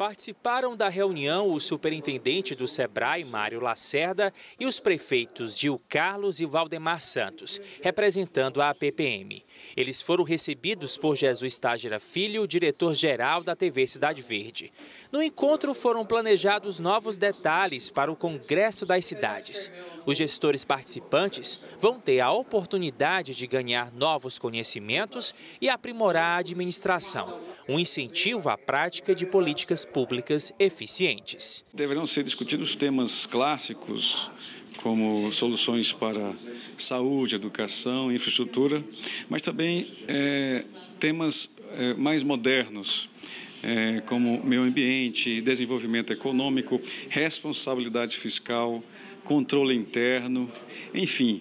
Participaram da reunião o superintendente do SEBRAE, Mário Lacerda, e os prefeitos Gil Carlos e Valdemar Santos, representando a APPM. Eles foram recebidos por Jesus Tágira Filho, diretor-geral da TV Cidade Verde. No encontro foram planejados novos detalhes para o Congresso das Cidades. Os gestores participantes vão ter a oportunidade de ganhar novos conhecimentos e aprimorar a administração, um incentivo à prática de políticas públicas eficientes. Deverão ser discutidos temas clássicos como soluções para saúde, educação, infraestrutura, mas também é, temas é, mais modernos, é, como meio ambiente, desenvolvimento econômico, responsabilidade fiscal, controle interno, enfim,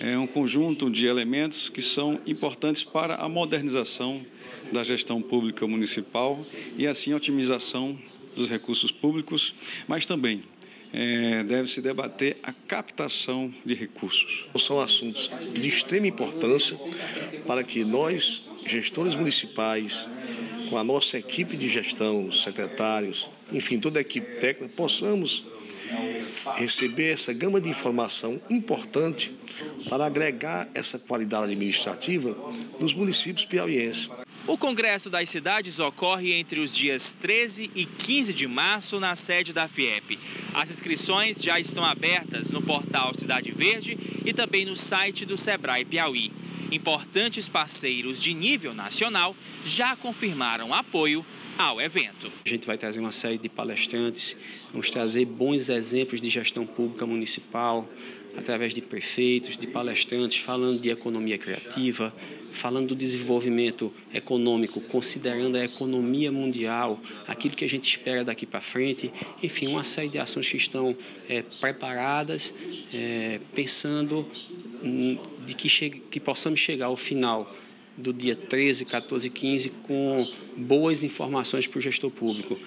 é um conjunto de elementos que são importantes para a modernização da gestão pública municipal e assim a otimização dos recursos públicos, mas também é, deve-se debater a captação de recursos. São assuntos de extrema importância para que nós, gestores municipais, com a nossa equipe de gestão, secretários, enfim, toda a equipe técnica, possamos receber essa gama de informação importante para agregar essa qualidade administrativa nos municípios piauienses. O Congresso das Cidades ocorre entre os dias 13 e 15 de março na sede da FIEP. As inscrições já estão abertas no portal Cidade Verde e também no site do Sebrae Piauí. Importantes parceiros de nível nacional já confirmaram apoio ao evento. A gente vai trazer uma série de palestrantes, vamos trazer bons exemplos de gestão pública municipal, através de prefeitos, de palestrantes, falando de economia criativa, falando do desenvolvimento econômico, considerando a economia mundial, aquilo que a gente espera daqui para frente, enfim, uma série de ações que estão é, preparadas, é, pensando de que, chegue, que possamos chegar ao final do dia 13, 14 e 15 com boas informações para o gestor público.